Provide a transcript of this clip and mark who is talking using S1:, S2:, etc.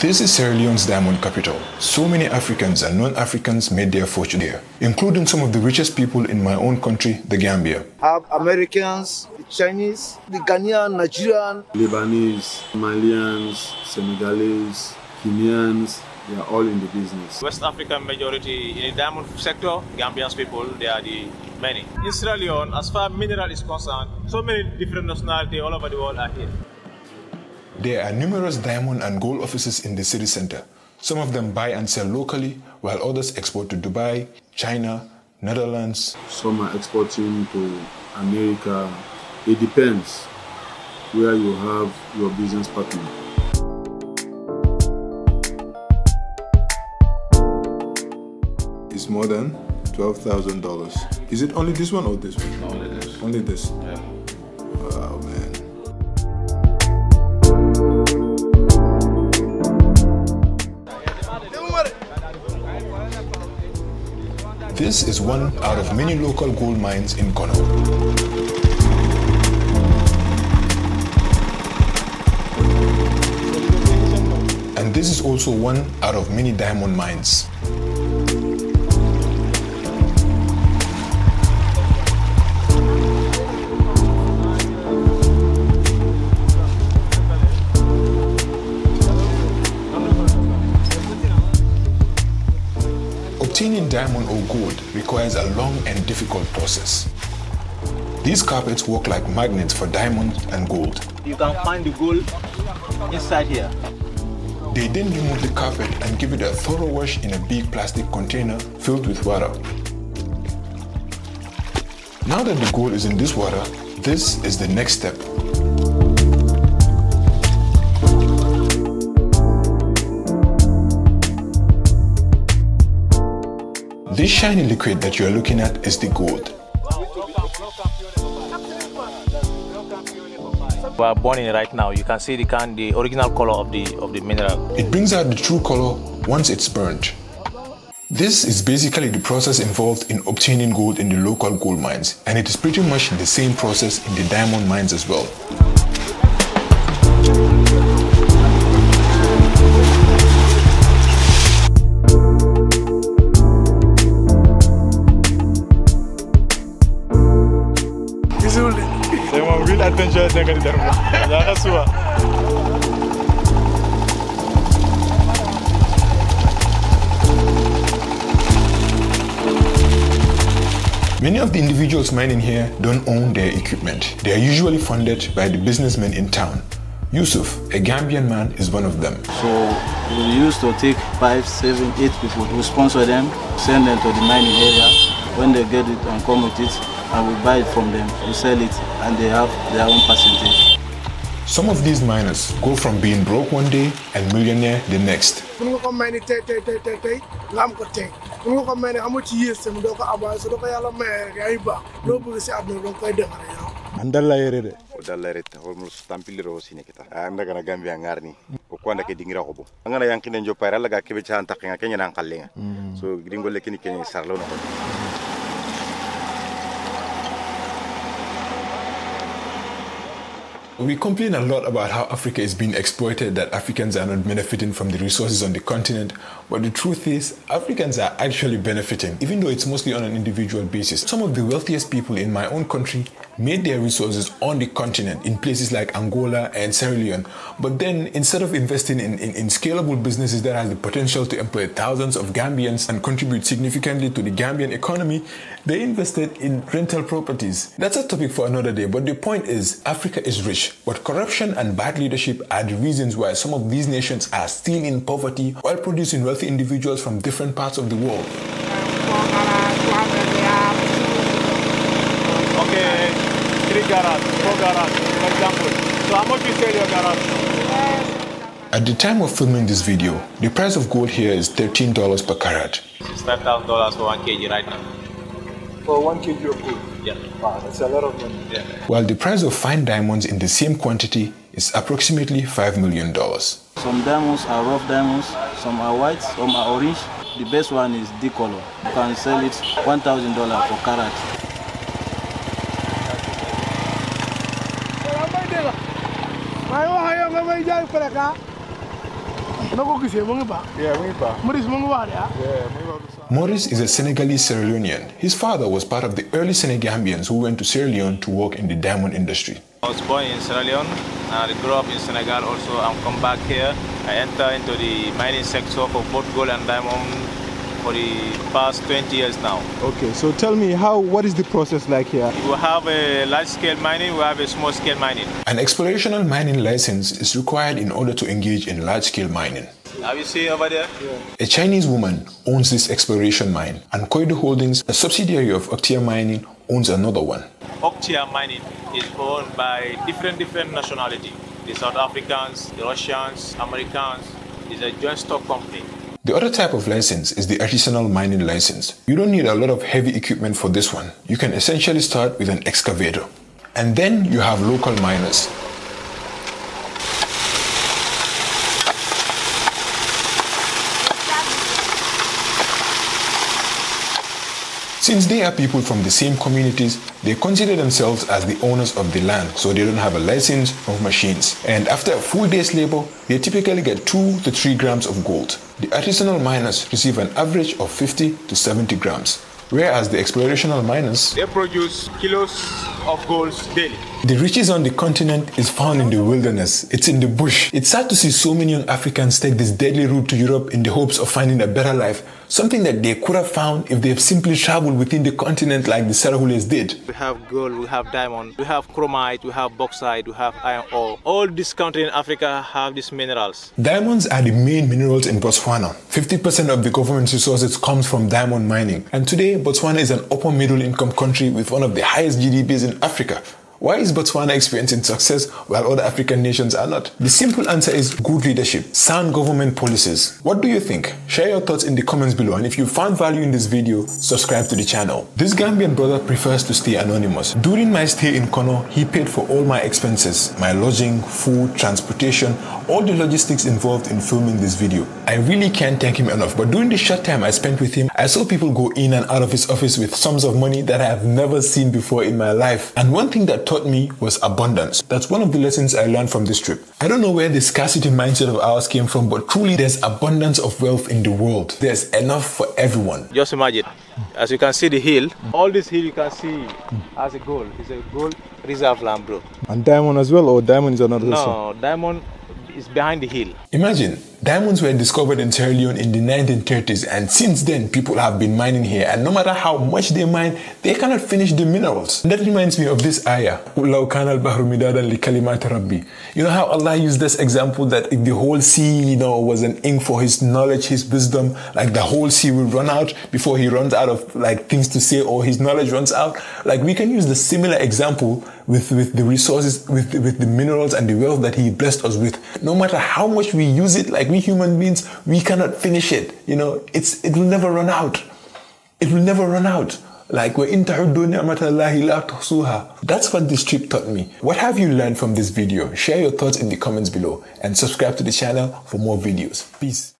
S1: This is Sierra Leone's diamond capital. So many Africans and non-Africans made their fortune here, including some of the richest people in my own country, the Gambia.
S2: Have Americans, the Chinese, the Ghanaian, Nigerian,
S3: Lebanese, Malians, Senegalese, Kenyans, they are all in the business.
S4: West African majority in the diamond sector, Gambian people, they are the many. In Sierra Leone, as far as mineral is concerned, so many different nationalities all over the world are here.
S1: There are numerous diamond and gold offices in the city center. Some of them buy and sell locally, while others export to Dubai, China, Netherlands.
S3: Some are exporting to America. It depends where you have your business partner. It's more than $12,000. Is it only this one or this one?
S5: Only this.
S3: Only this?
S5: Yeah.
S1: This is one out of many local gold mines in Kono. And this is also one out of many diamond mines. Obtaining diamond or gold requires a long and difficult process. These carpets work like magnets for diamonds and gold.
S4: You can find the gold inside here.
S1: They then remove the carpet and give it a thorough wash in a big plastic container filled with water. Now that the gold is in this water, this is the next step. This shiny liquid that you are looking at is the gold.
S4: We are burning right now. You can see the can, the original color of the of the mineral.
S1: It brings out the true color once it's burnt. This is basically the process involved in obtaining gold in the local gold mines, and it is pretty much the same process in the diamond mines as well. Many of the individuals mining here don't own their equipment. They are usually funded by the businessmen in town. Yusuf, a Gambian man, is one of them.
S6: So we used to take five, seven, eight people. We sponsor them, send them to the mining area. When they get it and come with it, and we buy it from them, we sell it, and they have their own percentage.
S1: Some of these miners go from being broke one day and millionaire the next.
S7: Mm. anda so
S1: We complain a lot about how Africa is being exploited, that Africans are not benefiting from the resources on the continent. But the truth is, Africans are actually benefiting, even though it's mostly on an individual basis. Some of the wealthiest people in my own country made their resources on the continent in places like Angola and Sierra Leone. But then, instead of investing in, in, in scalable businesses that has the potential to employ thousands of Gambians and contribute significantly to the Gambian economy, they invested in rental properties. That's a topic for another day. But the point is, Africa is rich, but corruption and bad leadership are the reasons why some of these nations are still in poverty while producing wealthy individuals from different parts of the world.
S4: Okay, three garage, four garage, for example. So how much you sell your garage?
S1: At the time of filming this video, the price of gold here is $13 per carat.
S4: It's five thousand dollars for one kg right now.
S2: for one kg of gold
S4: Yeah.
S2: wow that's a lot of money
S4: Yeah.
S1: while the price of fine diamonds in the same quantity is approximately $5 million.
S6: Some diamonds are rough diamonds, some are white, some are orange. The best one is D color. You can sell it $1,000 for carat.
S2: maa ngi wax ak yow nga may jaay freka na ko gisee Maurice
S1: is a Senegalese Sierra Leonean. His father was part of the early Senegambians who went to Sierra Leone to work in the diamond industry.
S4: I was born in Sierra Leone and grew up in Senegal also. I'm come back here. I enter into the mining sector for both gold and diamond for the past 20 years now.
S1: Okay, so tell me how what is the process like here?
S4: We have a large scale mining, we have a small scale mining.
S1: An explorational mining license is required in order to engage in large scale mining.
S4: Have you seen over there?
S1: A Chinese woman owns this exploration mine, and Koidu Holdings, a subsidiary of Octea Mining, owns another one.
S4: Octea mining is owned by different different nationality. The South Africans, the Russians, Americans. It's a joint stock company.
S1: The other type of license is the artisanal mining license. You don't need a lot of heavy equipment for this one. You can essentially start with an excavator. And then you have local miners. Since they are people from the same communities, they consider themselves as the owners of the land, so they don't have a license of machines. And after a full day's labor, they typically get 2 to 3 grams of gold. The artisanal miners receive an average of 50 to 70 grams, whereas the explorational miners
S4: They produce kilos of gold daily.
S1: the riches on the continent is found in the wilderness. It's in the bush. It's sad to see so many young Africans take this deadly route to Europe in the hopes of finding a better life, something that they could have found if they have simply traveled within the continent like the Sarahules did.
S4: We have gold, we have diamond, we have chromite, we have bauxite, we have iron ore. All these countries in Africa have these minerals.
S1: Diamonds are the main minerals in Botswana. 50% of the government's resources comes from diamond mining. And today, Botswana is an upper middle income country with one of the highest GDPs in Africa. Why is Botswana experiencing success while other African nations are not? The simple answer is good leadership, sound government policies. What do you think? Share your thoughts in the comments below and if you found value in this video, subscribe to the channel. This Gambian brother prefers to stay anonymous. During my stay in Kono, he paid for all my expenses, my lodging, food, transportation, all the logistics involved in filming this video. I really can't thank him enough, but during the short time I spent with him, I saw people go in and out of his office with sums of money that I have never seen before in my life. And one thing that taught me was abundance. That's one of the lessons I learned from this trip. I don't know where the scarcity mindset of ours came from, but truly there's abundance of wealth in the world. There's enough for everyone.
S4: Just imagine, as you can see the hill, all this hill you can see as a gold. It's a gold reserve land, bro.
S1: And diamond as well, or diamond is another
S4: No, diamond is behind the hill.
S1: Imagine, diamonds were discovered in Sierra Leone in the 1930s, and since then, people have been mining here. And no matter how much they mine, they cannot finish the minerals. That reminds me of this ayah, al-bahru li. You know how Allah used this example that if the whole sea, you know, was an ink for His knowledge, His wisdom, like the whole sea will run out before He runs out of like things to say or His knowledge runs out. Like we can use the similar example with with the resources, with with the minerals and the wealth that He blessed us with No matter how much we use it, like we human beings, we cannot finish it. You know, it's it will never run out. It will never run out. Like وَإِن تَعُدُّوا نِعْمَةَ اللَّهِ لَا تُحْصُوهَا That's what this trip taught me. What have you learned from this video? Share your thoughts in the comments below and subscribe to the channel for more videos. Peace.